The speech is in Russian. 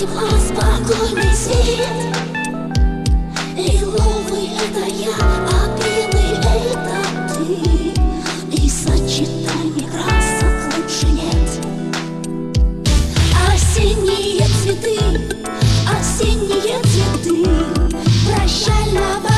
тепла спокойный свет. Лиловый это я, а белый это ты. И сочетание красок лучше нет. Осенние цветы, осенние цветы. Прощального